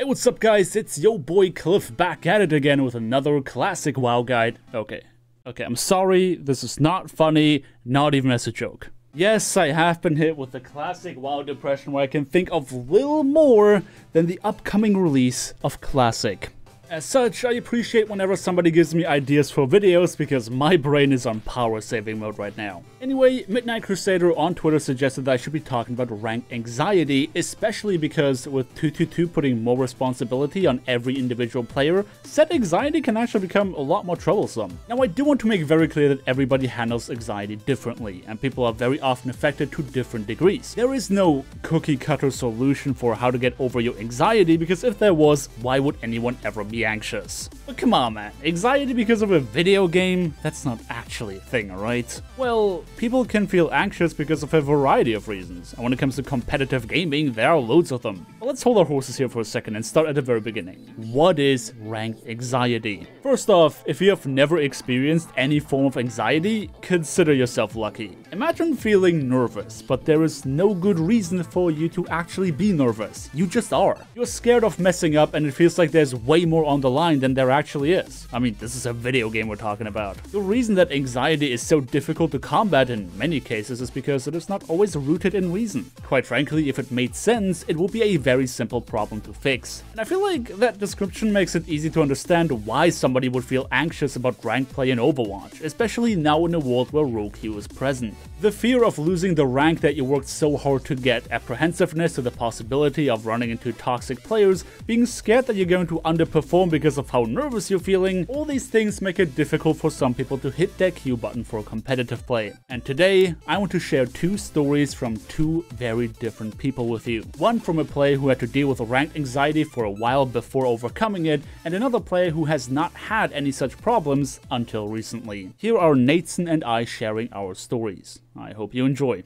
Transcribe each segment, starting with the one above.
Hey, what's up guys? It's yo boy Cliff back at it again with another classic WoW guide. Okay, okay, I'm sorry, this is not funny, not even as a joke. Yes, I have been hit with the classic WoW depression where I can think of little more than the upcoming release of Classic. As such, I appreciate whenever somebody gives me ideas for videos because my brain is on power saving mode right now. Anyway, Midnight Crusader on Twitter suggested that I should be talking about rank anxiety, especially because with 222 putting more responsibility on every individual player, set anxiety can actually become a lot more troublesome. Now I do want to make very clear that everybody handles anxiety differently, and people are very often affected to different degrees. There is no cookie cutter solution for how to get over your anxiety because if there was, why would anyone ever be anxious. But come on man, anxiety because of a video game? That's not actually a thing, alright? Well, people can feel anxious because of a variety of reasons, and when it comes to competitive gaming, there are loads of them. But let's hold our horses here for a second and start at the very beginning. What is ranked anxiety? First off, if you have never experienced any form of anxiety, consider yourself lucky. Imagine feeling nervous, but there is no good reason for you to actually be nervous. You just are. You're scared of messing up and it feels like there's way more on the line than there actually is. I mean, this is a video game we're talking about. The reason that anxiety is so difficult to combat in many cases is because it is not always rooted in reason. Quite frankly, if it made sense, it would be a very simple problem to fix. And I feel like that description makes it easy to understand why somebody would feel anxious about rank play in Overwatch, especially now in a world where Role Queue is present. The fear of losing the rank that you worked so hard to get, apprehensiveness to the possibility of running into toxic players, being scared that you're going to underperform because of how nervous you're feeling, all these things make it difficult for some people to hit that queue button for competitive play. And today, I want to share two stories from two very different people with you. One from a player who had to deal with ranked anxiety for a while before overcoming it, and another player who has not had any such problems until recently. Here are Nateson and I sharing our stories. I hope you enjoy.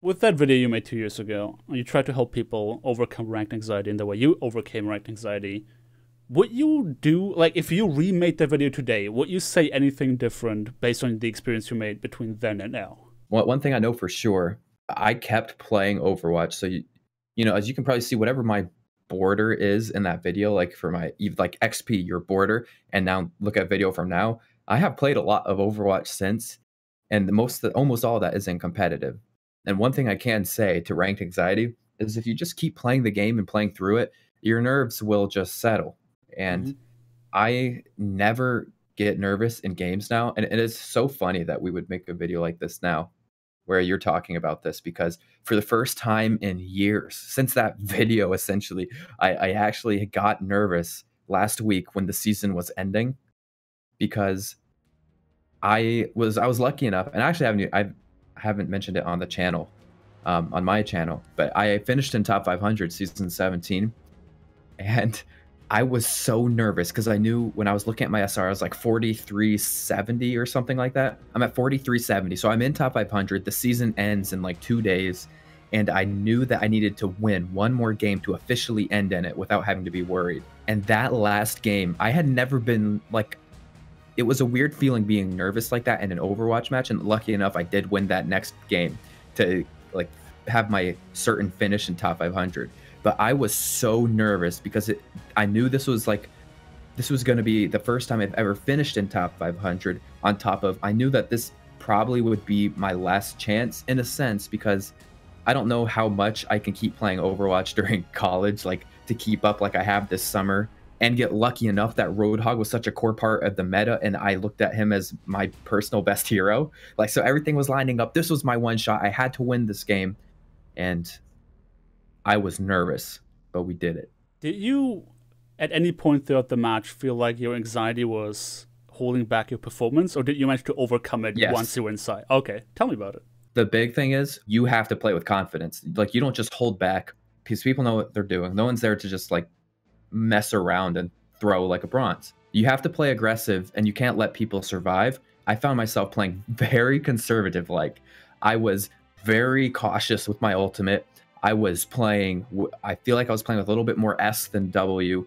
With that video you made two years ago, you tried to help people overcome ranked anxiety in the way you overcame ranked anxiety would you do like if you remade the video today would you say anything different based on the experience you made between then and now well one thing i know for sure i kept playing overwatch so you, you know as you can probably see whatever my border is in that video like for my like xp your border and now look at video from now i have played a lot of overwatch since and the most almost all that is in competitive and one thing i can say to ranked anxiety is if you just keep playing the game and playing through it your nerves will just settle and mm-hmm. I never get nervous in games now. And it is so funny that we would make a video like this now where you're talking about this because for the first time in years since that video essentially I, I actually got nervous last week when the season was ending because i was i was lucky enough and actually haven't i haven't mentioned it on the channel um, on my channel but i finished in top 500 season 17 and I was so nervous because I knew when I was looking at my SR, I was like 4370 or something like that. I'm at 4370. So I'm in top 500. The season ends in like two days. And I knew that I needed to win one more game to officially end in it without having to be worried. And that last game, I had never been like, it was a weird feeling being nervous like that in an Overwatch match. And lucky enough, I did win that next game to like have my certain finish in top 500 but I was so nervous because it, I knew this was like this was going to be the first time I've ever finished in top 500 on top of I knew that this probably would be my last chance in a sense because I don't know how much I can keep playing Overwatch during college like to keep up like I have this summer and get lucky enough that Roadhog was such a core part of the meta and I looked at him as my personal best hero. Like so everything was lining up. This was my one shot. I had to win this game and I was nervous, but we did it. Did you, at any point throughout the match, feel like your anxiety was holding back your performance, or did you manage to overcome it yes. once you were inside? Okay, tell me about it. The big thing is you have to play with confidence. Like you don't just hold back because people know what they're doing. No one's there to just like mess around and throw like a bronze. You have to play aggressive and you can't let people survive. I found myself playing very conservative. Like I was very cautious with my ultimate. I was playing, I feel like I was playing with a little bit more S than W.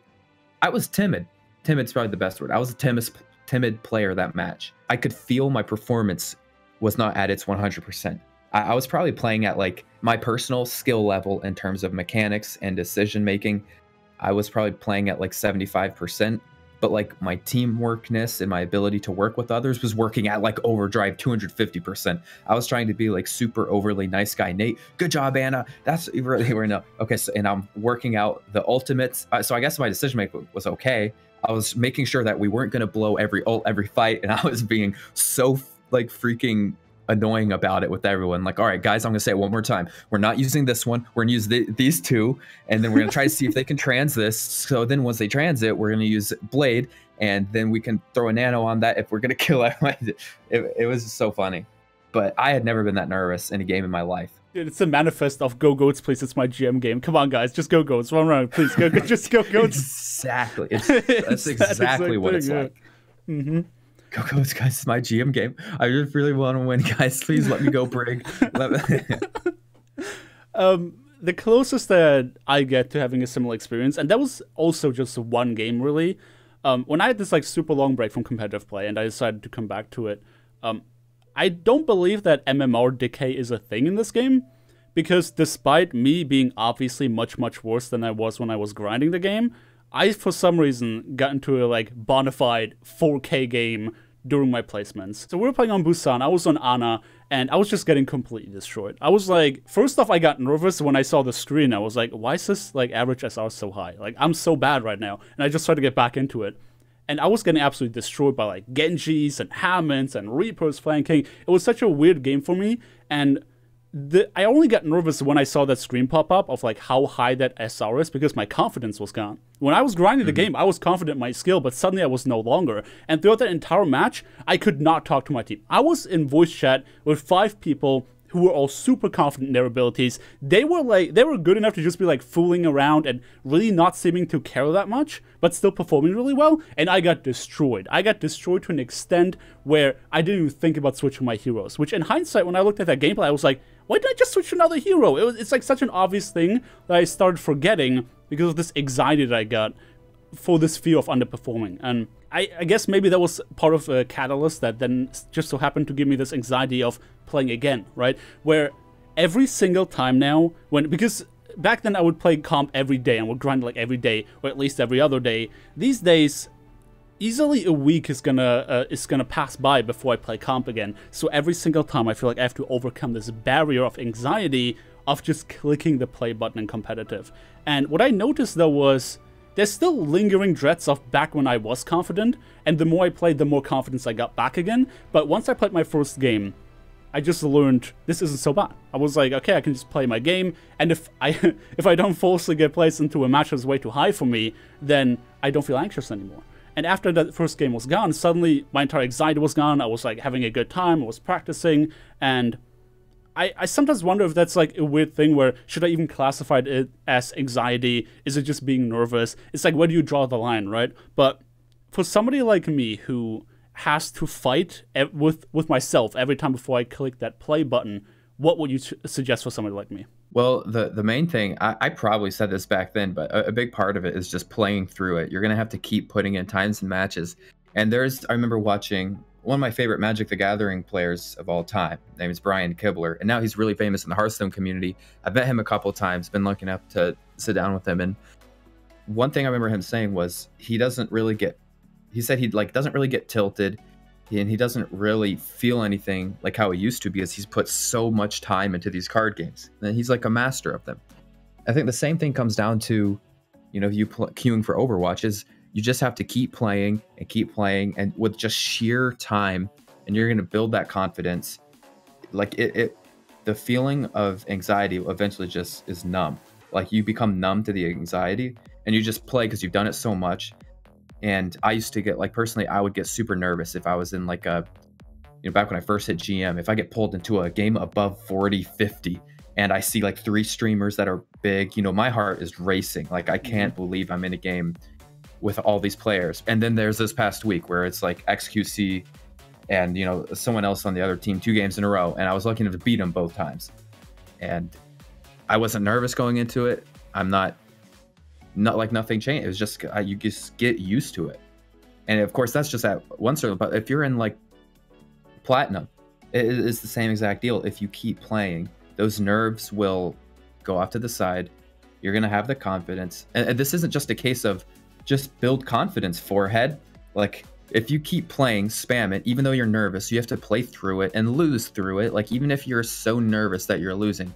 I was timid. Timid's probably the best word. I was a timid, timid player that match. I could feel my performance was not at its 100%. I, I was probably playing at like my personal skill level in terms of mechanics and decision making I was probably playing at like 75%, but like my teamworkness and my ability to work with others was working at like overdrive 250%. I was trying to be like super overly nice guy, Nate. Good job, Anna. That's really where no. Okay, so and I'm working out the ultimates. Uh, so I guess my decision making was okay. I was making sure that we weren't going to blow every ult every fight, and I was being so like freaking annoying about it with everyone. Like, all right, guys, I'm gonna say it one more time. We're not using this one. We're gonna use the, these two, and then we're gonna try to see if they can trans this. So then once they trans it, we're gonna use blade, and then we can throw a nano on that if we're gonna kill everyone. It, it was so funny, but I had never been that nervous in a game in my life. Dude, it's a manifest of go goats, please. It's my GM game. Come on, guys, just go goats. One round, please. Go, go just go goats. exactly. It's, that's exactly what it's like. Mm-hmm. Go Goats, guys. It's my GM game. I just really want to win, guys. Please let me go Brig. um, the closest that I get to having a similar experience, and that was also just one game, really. Um, when I had this like super long break from competitive play, and I decided to come back to it, um, I don't believe that MMR decay is a thing in this game, because despite me being obviously much much worse than I was when I was grinding the game, I for some reason got into a like bona fide 4K game during my placements. So we were playing on Busan, I was on Ana, and I was just getting completely destroyed. I was like, first off, I got nervous when I saw the screen. I was like, why is this like average SR so high? Like, I'm so bad right now. And I just tried to get back into it. And I was getting absolutely destroyed by like Genjis and Hammonds and Reapers flanking. It was such a weird game for me. And the, I only got nervous when I saw that screen pop up of like how high that SR is because my confidence was gone. When I was grinding mm-hmm. the game, I was confident in my skill, but suddenly I was no longer. And throughout that entire match, I could not talk to my team. I was in voice chat with five people who were all super confident in their abilities. They were like they were good enough to just be like fooling around and really not seeming to care that much, but still performing really well. And I got destroyed. I got destroyed to an extent where I didn't even think about switching my heroes. Which in hindsight, when I looked at that gameplay, I was like, why did I just switch to another hero? It was, it's like such an obvious thing that I started forgetting because of this anxiety that I got for this fear of underperforming. And I, I, guess maybe that was part of a catalyst that then just so happened to give me this anxiety of playing again, right? Where every single time now, when because back then I would play comp every day and would grind like every day or at least every other day. These days easily a week is gonna uh, is gonna pass by before I play comp again. So every single time I feel like I have to overcome this barrier of anxiety of just clicking the play button in competitive. And what I noticed though was there's still lingering dreads of back when I was confident, and the more I played, the more confidence I got back again. But once I played my first game, I just learned this isn't so bad. I was like, okay, I can just play my game, and if I if I don't falsely get placed into a match that's way too high for me, then I don't feel anxious anymore. And after that first game was gone, suddenly my entire anxiety was gone. I was like having a good time. I was practicing, and I, I sometimes wonder if that's like a weird thing where should I even classify it as anxiety? Is it just being nervous? It's like where do you draw the line, right? But for somebody like me who has to fight with with myself every time before I click that play button, what would you suggest for somebody like me? Well, the the main thing I, I probably said this back then, but a, a, big part of it is just playing through it. You're gonna have to keep putting in times and matches. And there's I remember watching one of my favorite Magic the Gathering players of all time. His name is Brian Kibler, and now he's really famous in the Hearthstone community. I've met him a couple times, been lucky enough to sit down with him, and one thing I remember him saying was he doesn't really get. He said he like doesn't really get tilted and he doesn't really feel anything like how he used to because he's put so much time into these card games. And he's like a master of them. I think the same thing comes down to you know you pl- queuing for overwatch is you just have to keep playing and keep playing and with just sheer time and you're going to build that confidence. Like it, it the feeling of anxiety eventually just is numb. Like you become numb to the anxiety and you just play because you've done it so much and I used to get like personally, I would get super nervous if I was in like a, you know, back when I first hit GM, if I get pulled into a game above 40, 50, and I see like three streamers that are big, you know, my heart is racing. Like I can't mm-hmm. believe I'm in a game with all these players. And then there's this past week where it's like XQC and you know someone else on the other team two games in a row, and I was lucky enough to beat them both times. And I wasn't nervous going into it. I'm not not like nothing changed. It was just uh, you just get used to it, and of course that's just at one circle. But if you're in like platinum, it is the same exact deal. If you keep playing, those nerves will go off to the side. You're gonna have the confidence, and, and this isn't just a case of just build confidence. Forehead, like if you keep playing, spam it, even though you're nervous, you have to play through it and lose through it. Like, even if you're so nervous that you're losing,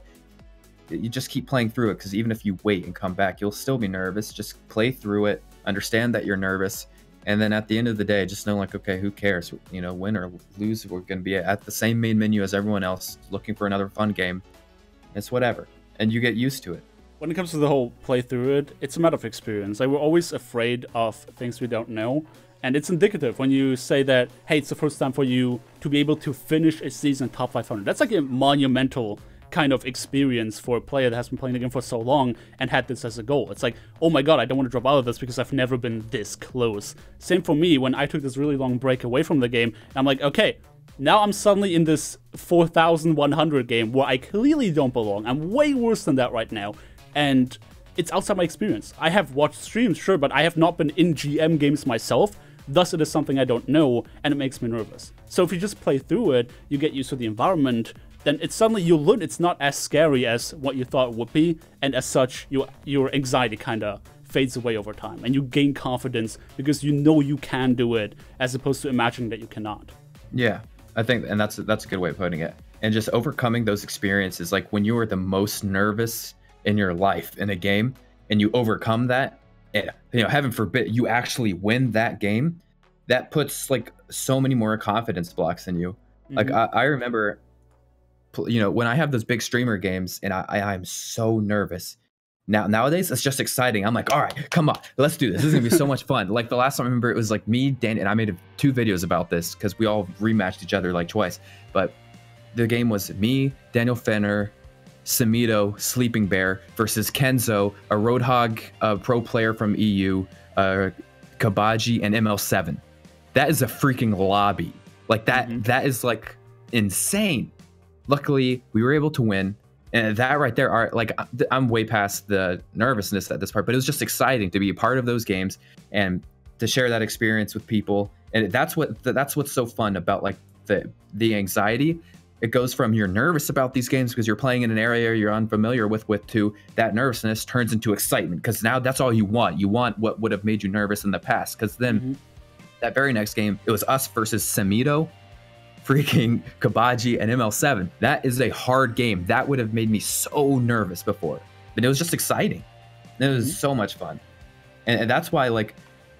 you just keep playing through it because even if you wait and come back, you'll still be nervous. Just play through it, understand that you're nervous, and then at the end of the day, just know like, okay, who cares? You know, win or lose, we're going to be at the same main menu as everyone else, looking for another fun game. It's whatever, and you get used to it. When it comes to the whole playthrough it, it's a matter of experience. Like we're always afraid of things we don't know, and it's indicative when you say that, hey, it's the first time for you to be able to finish a season top 500. That's like a monumental kind of experience for a player that has been playing the game for so long and had this as a goal. It's like, oh my god, I don't want to drop out of this because I've never been this close. Same for me when I took this really long break away from the game. I'm like, okay, now I'm suddenly in this 4100 game where I clearly don't belong. I'm way worse than that right now. And it's outside my experience. I have watched streams, sure, but I have not been in GM games myself. Thus, it is something I don't know, and it makes me nervous. So if you just play through it, you get used to the environment, then it's suddenly you learn it's not as scary as what you thought it would be, and as such, your your anxiety kind of fades away over time, and you gain confidence because you know you can do it, as opposed to imagining that you cannot. Yeah, I think, and that's that's a good way of putting it. And just overcoming those experiences, like when you are the most nervous in your life in a game, and you overcome that, and you know, heaven forbid, you actually win that game. That puts like so many more confidence blocks in you. Mm-hmm. Like I, I remember you know, when I have those big streamer games and I, I am so nervous. Now nowadays it's just exciting. I'm like, all right, come on, let's do this. This is gonna be so much fun. Like the last time I remember it was like me, Dan, and I made two videos about this because we all rematched each other like twice. But the game was me, Daniel Fenner, Samito, Sleeping Bear versus Kenzo, a Roadhog uh, pro player from EU, uh, Kabaji, and ML7. That is a freaking lobby. Like that. Mm-hmm. that is like insane luckily we were able to win. And that right there are like i'm way past the nervousness at this part but it was just exciting to be a part of those games and to share that experience with people. And that's what that's what's so fun about like the the anxiety. It goes from you're nervous about these games because you're playing in an area you're unfamiliar with with to that nervousness turns into excitement because now that's all you want. You want what would have made you nervous in the past because then mm-hmm. that very next game it was us versus Samito freaking Kabaji and ML7. That is a hard game. That would have made me so nervous before, but it was just exciting. it was mm-hmm. so much fun, and, and that's why like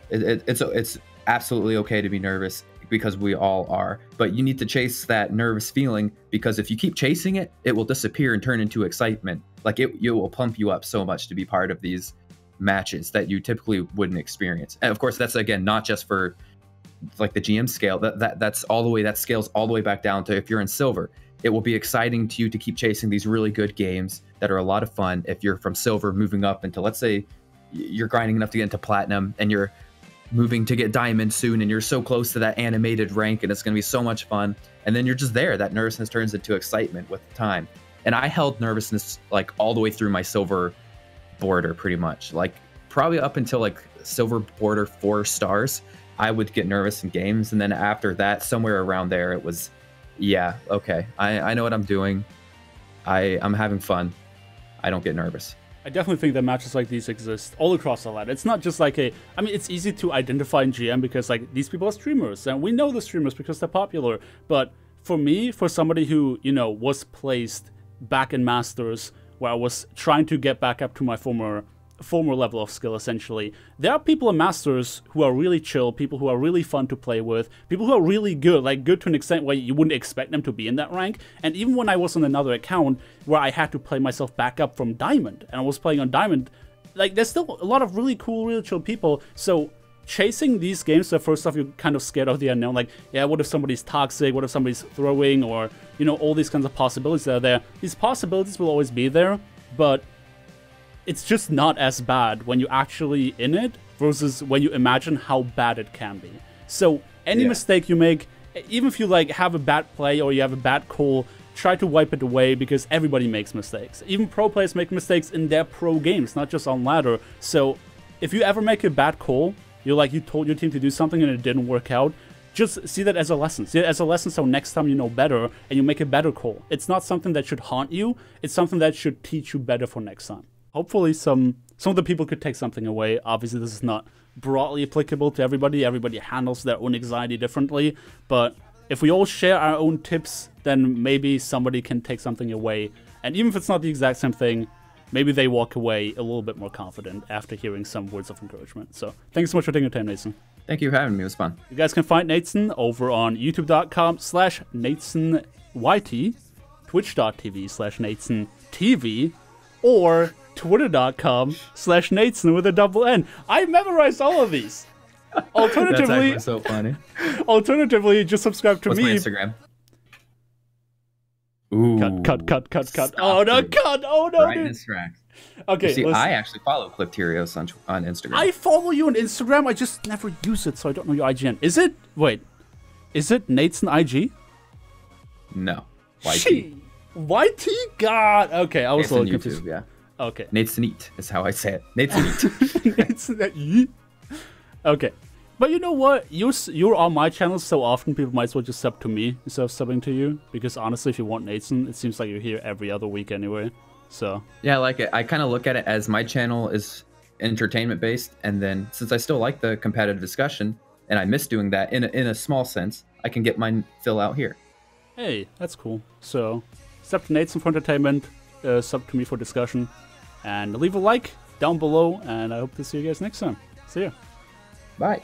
it, it, it's it's absolutely okay to be nervous because we all are. But you need to chase that nervous feeling because if you keep chasing it, it will disappear and turn into excitement. Like it, it will pump you up so much to be part of these matches that you typically wouldn't experience. And of course, that's again not just for like the GM scale, that, that that's all the way that scales all the way back down to if you're in silver. It will be exciting to you to keep chasing these really good games that are a lot of fun. If you're from silver moving up into let's say you're grinding enough to get into platinum and you're moving to get diamond soon and you're so close to that animated rank and it's going to be so much fun and then you're just there that nervousness turns into excitement with time and i held nervousness like all the way through my silver border pretty much like probably up until like silver border four stars I would get nervous in games, and then after that, somewhere around there, it was, yeah, okay, I, I know what I'm doing. I I'm having fun. I don't get nervous. I definitely think that matches like these exist all across the ladder. It's not just like a. I mean, it's easy to identify in GM because like these people are streamers, and we know the streamers because they're popular. But for me, for somebody who you know was placed back in Masters, where I was trying to get back up to my former former level of skill essentially. There are people in Masters who are really chill, people who are really fun to play with, people who are really good, like good to an extent where you wouldn't expect them to be in that rank. And even when I was on another account where I had to play myself back up from Diamond, and I was playing on Diamond, like there's still a lot of really cool, really chill people. So chasing these games, so first off, you're kind of scared of the unknown. Like, yeah, what if somebody's toxic? What if somebody's throwing? Or, you know, all these kinds of possibilities that are there. These possibilities will always be there, but it's just not as bad when you're actually in it versus when you imagine how bad it can be. So any yeah. mistake you make, even if you like have a bad play or you have a bad call, try to wipe it away because everybody makes mistakes. Even pro players make mistakes in their pro games, not just on ladder. So if you ever make a bad call, you're like you told your team to do something and it didn't work out, just see that as a lesson. See it as a lesson so next time you know better and you make a better call. It's not something that should haunt you, it's something that should teach you better for next time. Hopefully some some of the people could take something away. Obviously, this is not broadly applicable to everybody. Everybody handles their own anxiety differently, but if we all share our own tips, then maybe somebody can take something away. And even if it's not the exact same thing, maybe they walk away a little bit more confident after hearing some words of encouragement. So thanks so much for taking the time, Nateson. Thank you for having me. It was fun. You guys can find Nathan over on youtube.com slash NatesonYT, twitch.tv slash NatesonTV, or twitter.com slash Nateson with a double N. I memorized all of these. Alternatively, That's so funny. alternatively, just subscribe to What's me. my Instagram? Ooh. Cut, cut, cut, cut, cut. Stop, Oh no, dude. cut! Oh no, dude. Brightness tracks. Okay, See, listen. I actually follow CliffTerios on, on Instagram. I follow you on Instagram. I just never use it, so I don't know your IGN. Is it? Wait, is it Nateson IG? no. YT. She- YT? God. Okay, I was a on little YouTube, confused. yeah. Okay. Nate's neat is how I say it. Nate's neat. IG. Okay. But you know what? You're you're on my channel so often, people might as well just sub to me instead of subbing to you. Because honestly, if you want Nateson, it seems like you're here every other week anyway. So yeah, I like it. I kind of look at it as my channel is entertainment based, and then since I still like the competitive discussion, and I miss doing that in a, in a small sense, I can get mine fill out here. hey, that's cool. So sub to Nateson for entertainment, uh, sub to me for discussion, and leave a like down below. And I hope to see you guys next time. See ya. Bye.